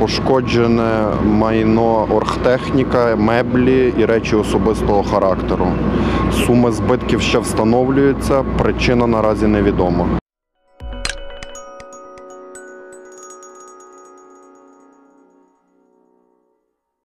пошкоджене майно оргтехніка, меблі і речі особистого характеру. Суми збитків ще встановлюються, причина наразі невідома.